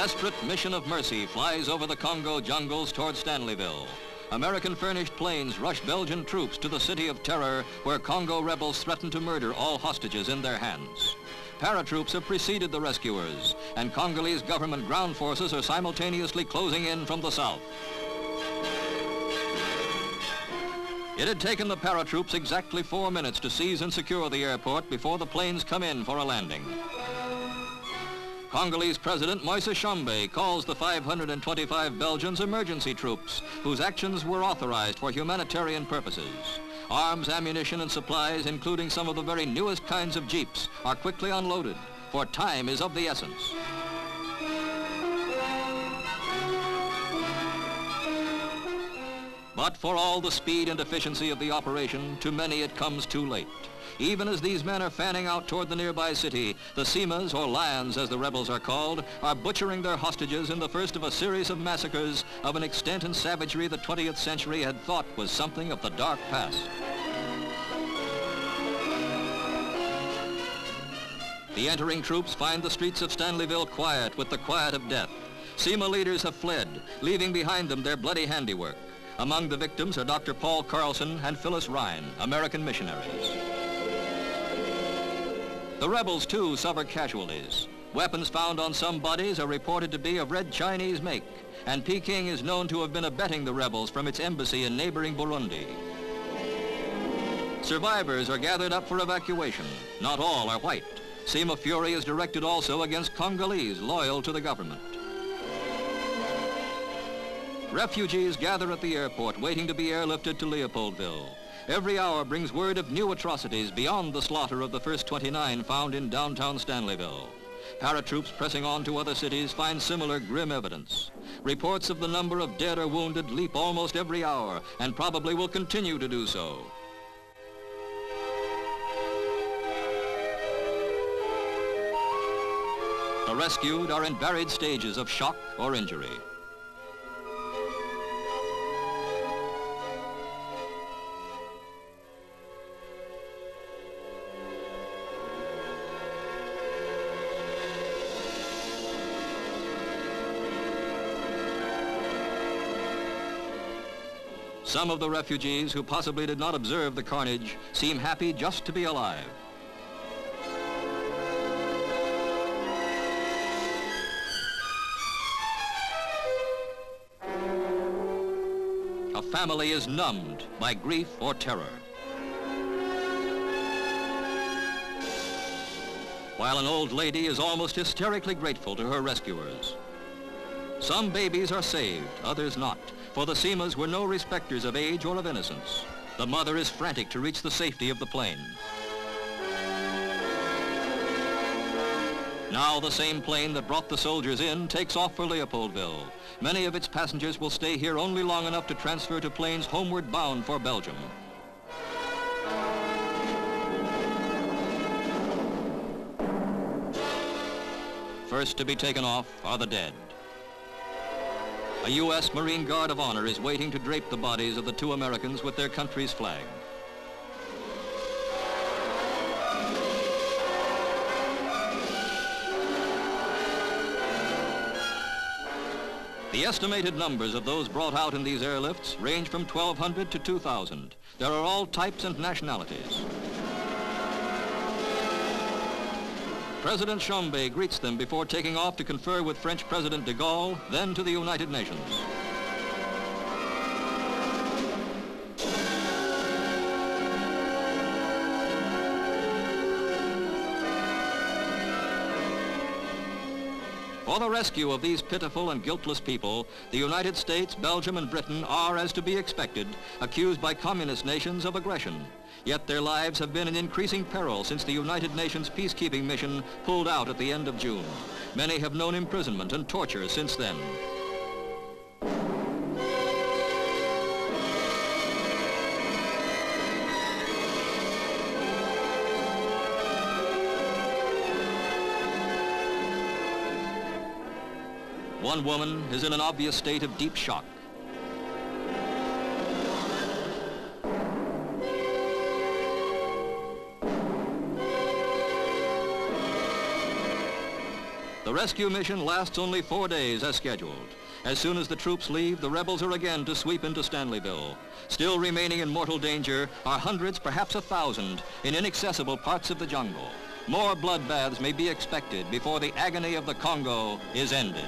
desperate mission of mercy flies over the Congo jungles toward Stanleyville. American furnished planes rush Belgian troops to the city of terror where Congo rebels threaten to murder all hostages in their hands. Paratroops have preceded the rescuers, and Congolese government ground forces are simultaneously closing in from the south. It had taken the paratroops exactly four minutes to seize and secure the airport before the planes come in for a landing. Congolese President Moise Tshombe calls the 525 Belgians emergency troops, whose actions were authorized for humanitarian purposes. Arms, ammunition, and supplies, including some of the very newest kinds of jeeps, are quickly unloaded, for time is of the essence. But for all the speed and efficiency of the operation, to many it comes too late. Even as these men are fanning out toward the nearby city, the Simbas, or Lions as the rebels are called, are butchering their hostages in the first of a series of massacres of an extent and savagery the 20th century had thought was something of the dark past. The entering troops find the streets of Stanleyville quiet with the quiet of death. Simba leaders have fled, leaving behind them their bloody handiwork. Among the victims are Dr. Paul Carlson and Phyllis Rine, American missionaries. The rebels, too, suffer casualties. Weapons found on some bodies are reported to be of red Chinese make, and Peking is known to have been abetting the rebels from its embassy in neighboring Burundi. Survivors are gathered up for evacuation. Not all are white. Simba fury is directed also against Congolese loyal to the government. Refugees gather at the airport waiting to be airlifted to Leopoldville. Every hour brings word of new atrocities beyond the slaughter of the first 29 found in downtown Stanleyville. Paratroops pressing on to other cities find similar grim evidence. Reports of the number of dead or wounded leap almost every hour and probably will continue to do so. The rescued are in varied stages of shock or injury. Some of the refugees who possibly did not observe the carnage seem happy just to be alive. A family is numbed by grief or terror. While an old lady is almost hysterically grateful to her rescuers. Some babies are saved, others not for the Simbas were no respecters of age or of innocence. The mother is frantic to reach the safety of the plane. Now the same plane that brought the soldiers in takes off for Leopoldville. Many of its passengers will stay here only long enough to transfer to planes homeward bound for Belgium. First to be taken off are the dead. A U.S. Marine Guard of Honor is waiting to drape the bodies of the two Americans with their country's flag. The estimated numbers of those brought out in these airlifts range from 1,200 to 2,000. There are all types and nationalities. President Tshombe greets them before taking off to confer with French President de Gaulle, then to the United Nations. For the rescue of these pitiful and guiltless people, the United States, Belgium, and Britain are, as to be expected, accused by communist nations of aggression. Yet their lives have been in increasing peril since the United Nations peacekeeping mission pulled out at the end of June. Many have known imprisonment and torture since then. One woman is in an obvious state of deep shock. The rescue mission lasts only four days as scheduled. As soon as the troops leave, the rebels are again to sweep into Stanleyville. Still remaining in mortal danger are hundreds, perhaps a thousand, in inaccessible parts of the jungle. More bloodbaths may be expected before the agony of the Congo is ended.